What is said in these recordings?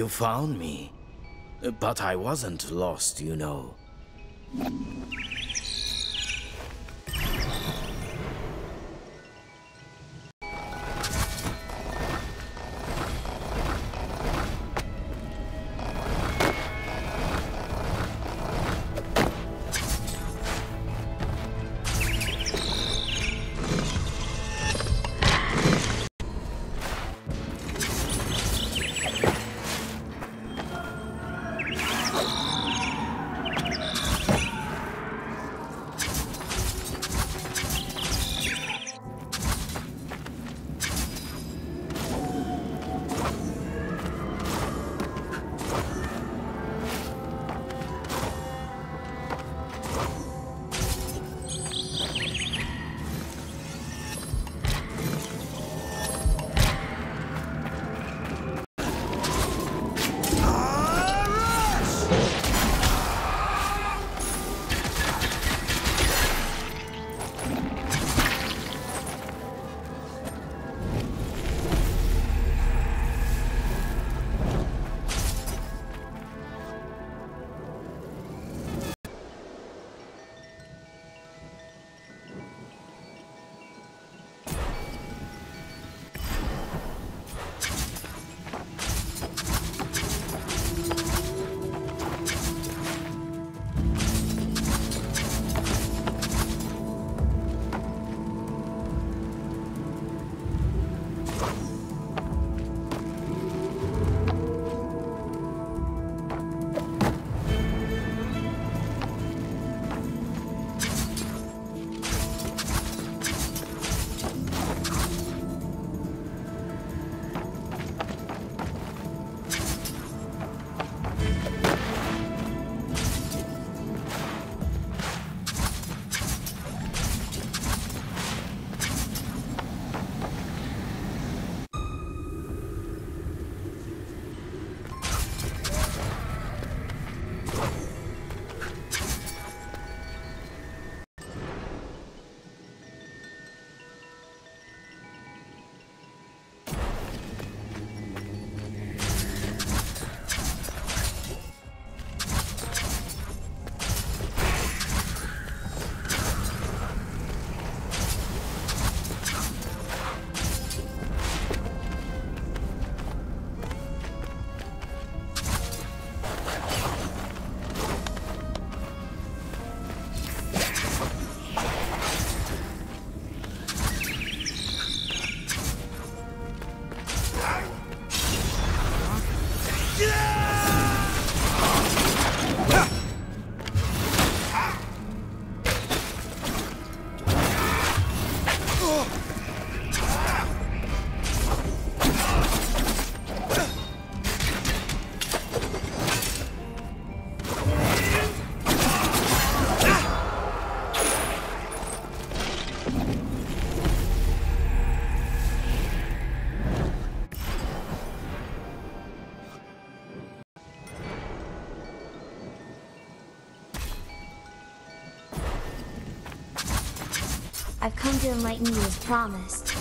You found me. But I wasn't lost, you know. Enlighten you as promised.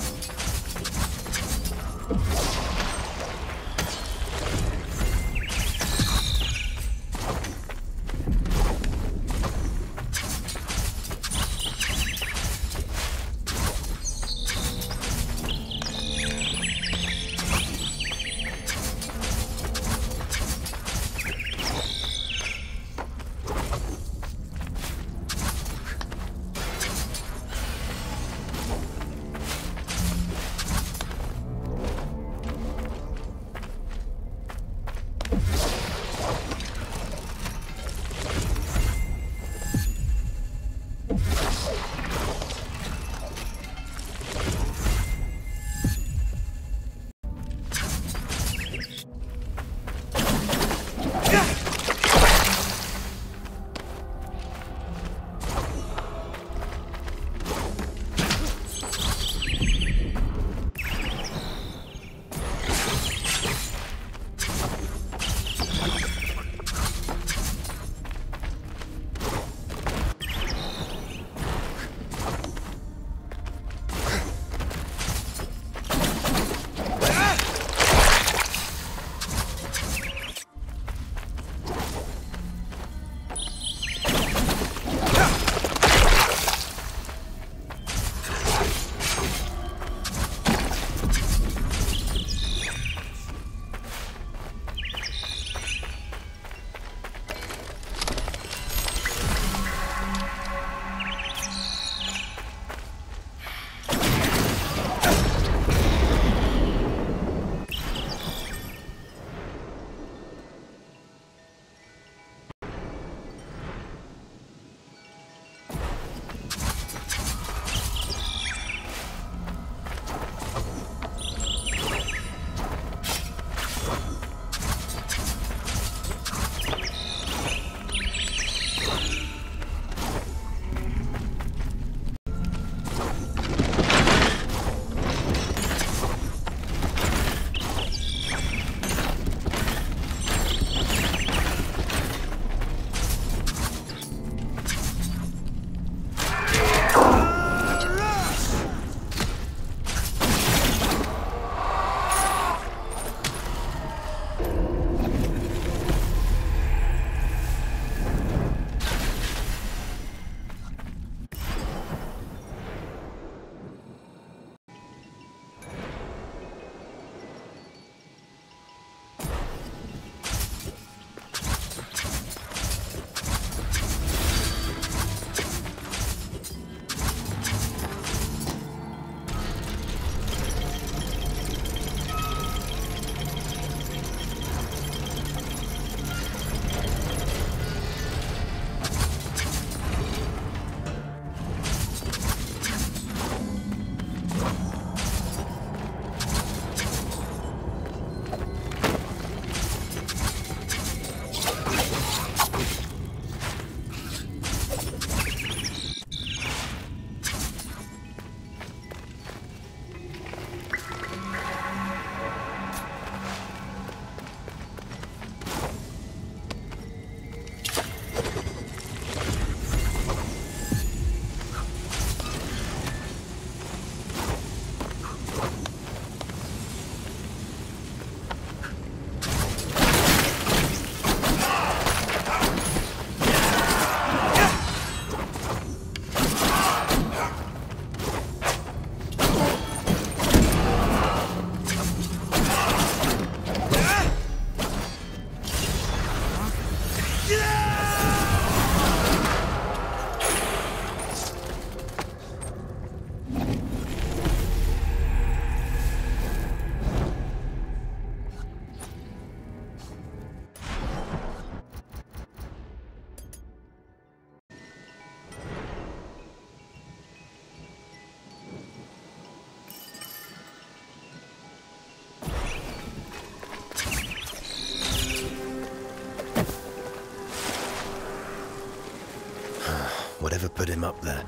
Put him up there.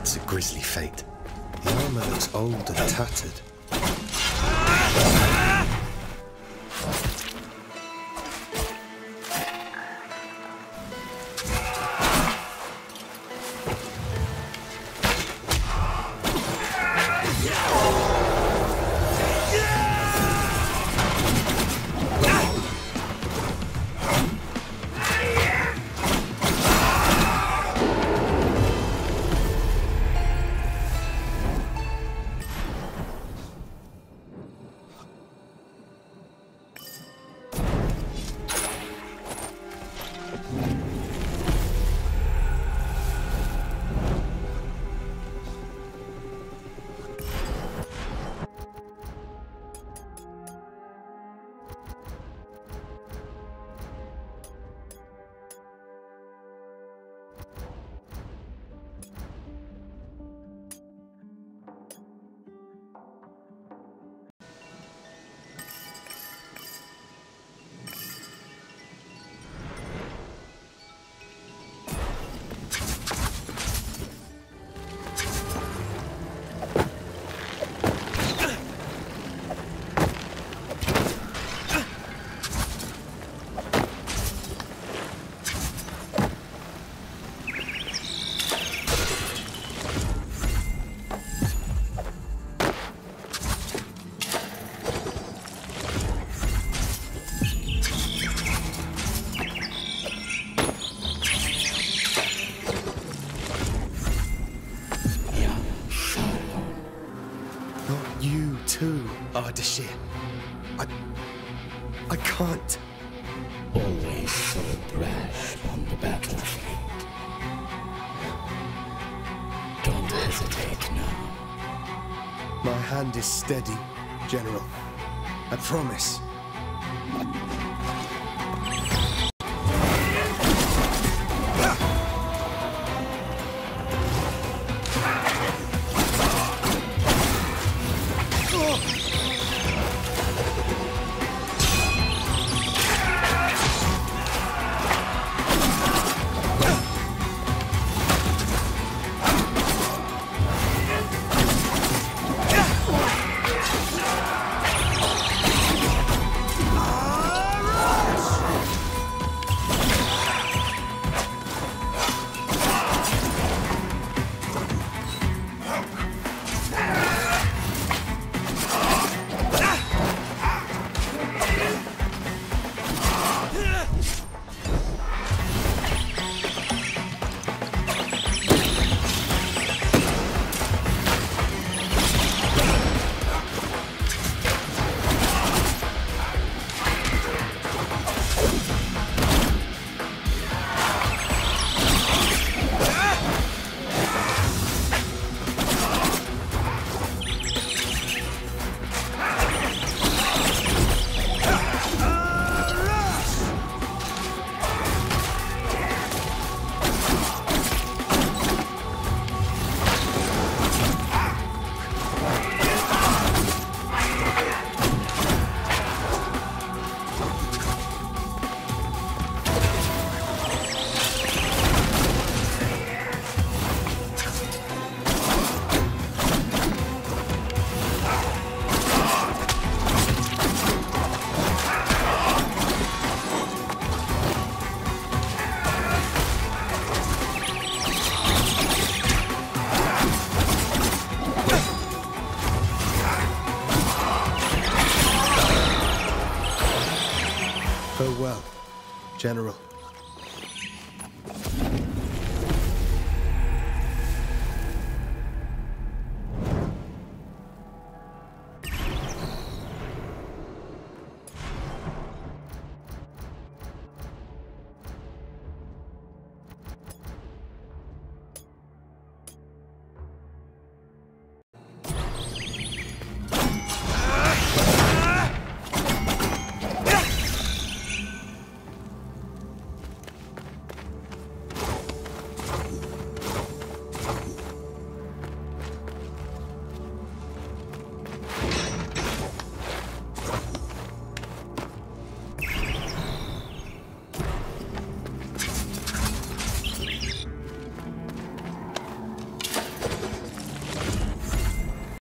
It's a grisly fate. The armor looks old and tattered. I... I can't. Always so brash on the battlefield. Don't hesitate now. My hand is steady, General. I promise.